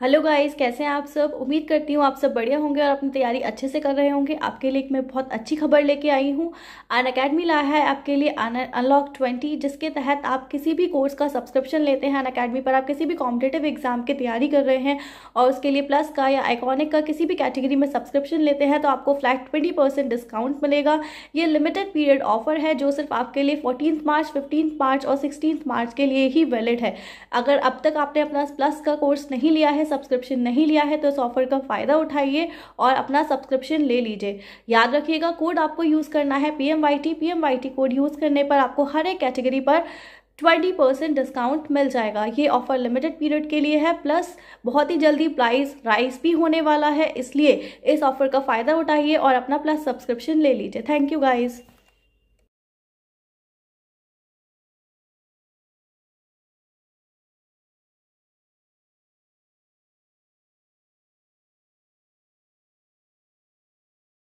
Hello guys कैसे हैं आप सब? उम्मीद करती हूँ आप सब बढ़िया होंगे और अपनी तैयारी अच्छे से कर रहे होंगे। आपके लिए मैं बहुत अच्छी खबर लेके आई हूँ। अन अकेडमी लाया है आपके लिए अनलॉक ट्वेंटी जिसके तहत आप किसी भी कोर्स का सब्सक्रिप्शन लेते हैं अन अकेडमी पर। आप किसी भी कॉम्पिटेटिव एग्ज़ाम की तैयारी कर रहे हैं और उसके लिए प्लस का या आइकॉनिक का किसी भी कैटेगरी में सब्सक्रिप्शन लेते हैं तो आपको फ्लैट ट्वेंटी डिस्काउंट मिलेगा। ये लिमिटेड पीरियड ऑफ़र है, जो सिर्फ़ आपके लिए फोर्टीन मार्च फिफ्टीन मार्च और सिक्सटीन मार्च के लिए ही वैलिड है। अगर अब तक आपने अपना प्लस का कोर्स नहीं लिया है सब्सक्रिप्शन नहीं लिया है तो इस ऑफ़र का फ़ायदा उठाइए और अपना सब्सक्रिप्शन ले लीजिए। याद रखिएगा कोड आपको यूज़ करना है P M Y T P M Y T code use करने पर आपको हर एक कैटेगरी पर ट्वेंटी परसेंट डिस्काउंट मिल जाएगा। ये ऑफ़र लिमिटेड पीरियड के लिए है प्लस बहुत ही जल्दी प्राइस राइस भी होने वाला है, इसलिए इस ऑफ़र का फ़ायदा उठाइए और अपना प्लस सब्सक्रिप्शन ले लीजिए। Thank you guys